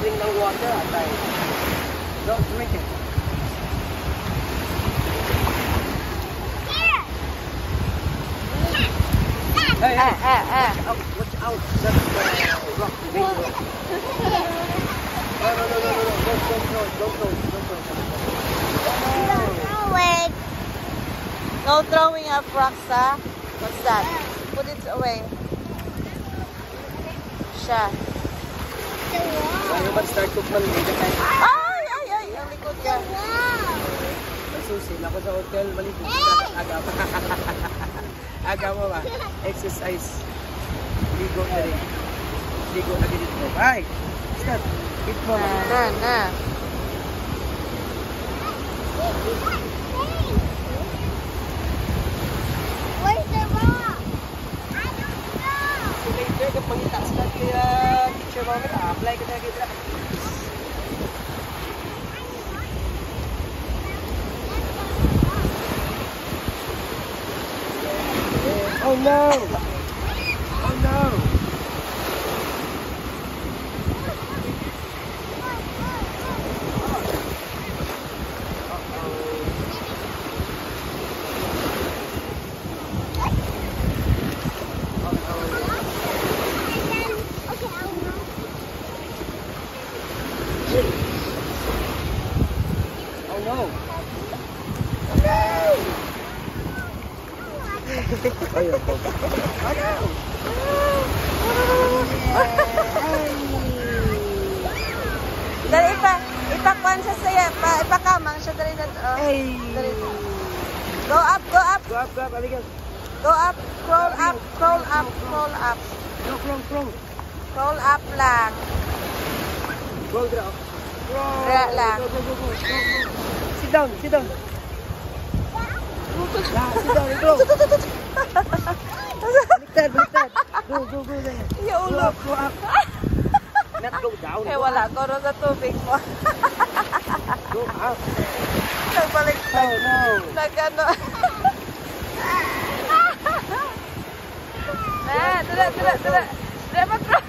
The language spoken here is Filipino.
drink water. Don't drink it. Hey, Eh, hey, eh, eh. out, watch out. That's the rock, the big rock. No, no, no, no, no, no, don't, don't throw it, don't throw it, don't throw it. No throwing rocks, ha? What's that? Put it away. Siya. Ba start to malimita tayo? Ay, ay, ay. Ang likod niya. Masusil ako sa hotel, maligo. Aga mo. Aga mo ba? Exercise. Ligo na rin. Ligo na rin mo. Ay! Stop. Keep mo. Na, na, na. Oh no! Oh no! Ayun po. Dali, ipa, ipakwan sa saya. Pa, ipakamang siya. Dali na. Oh. Ay! Go up, go up, Go up, go up, aligas. go up. Crawl up, crawl up, crawl up. Crawl, crawl, crawl. Crawl up lang. Crawl, crawl. Right là. Sit down, sit down. Nah, tidak, tidak, tidak. Tidak, bro.